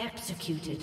Executed.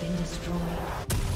Been destroyed.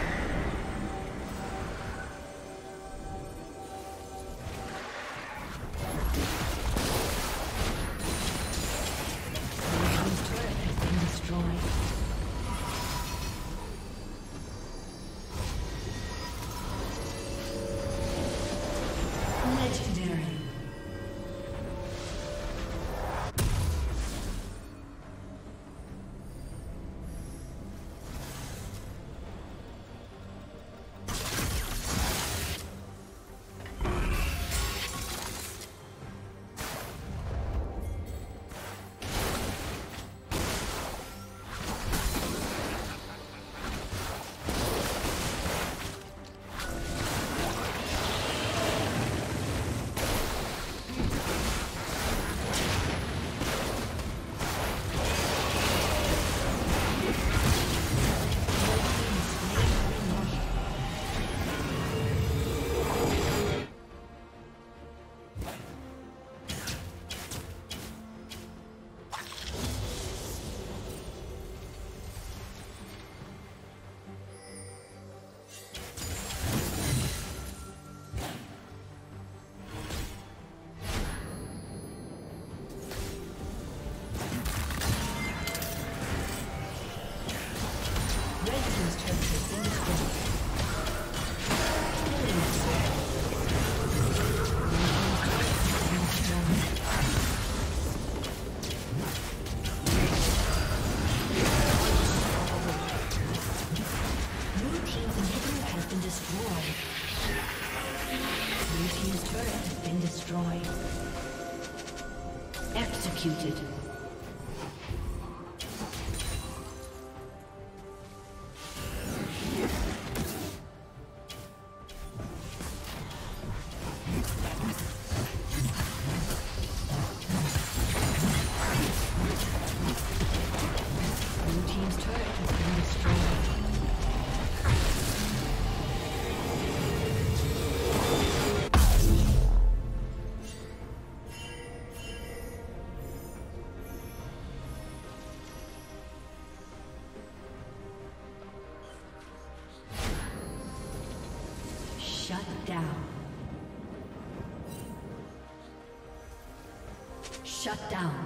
Shut down.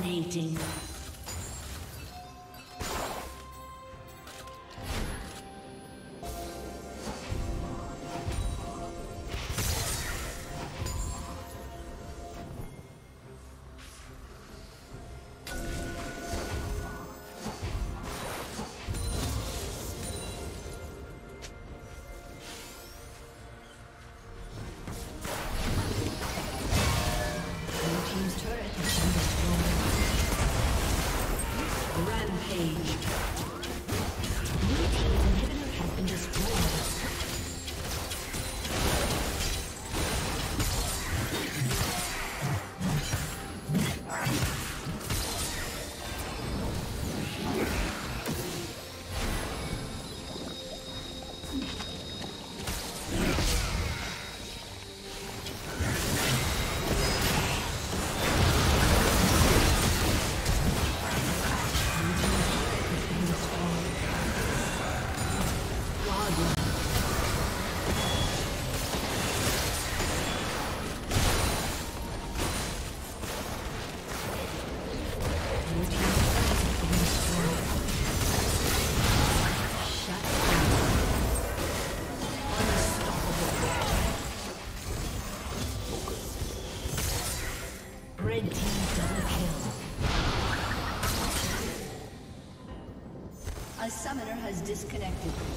Dominating. Has disconnected.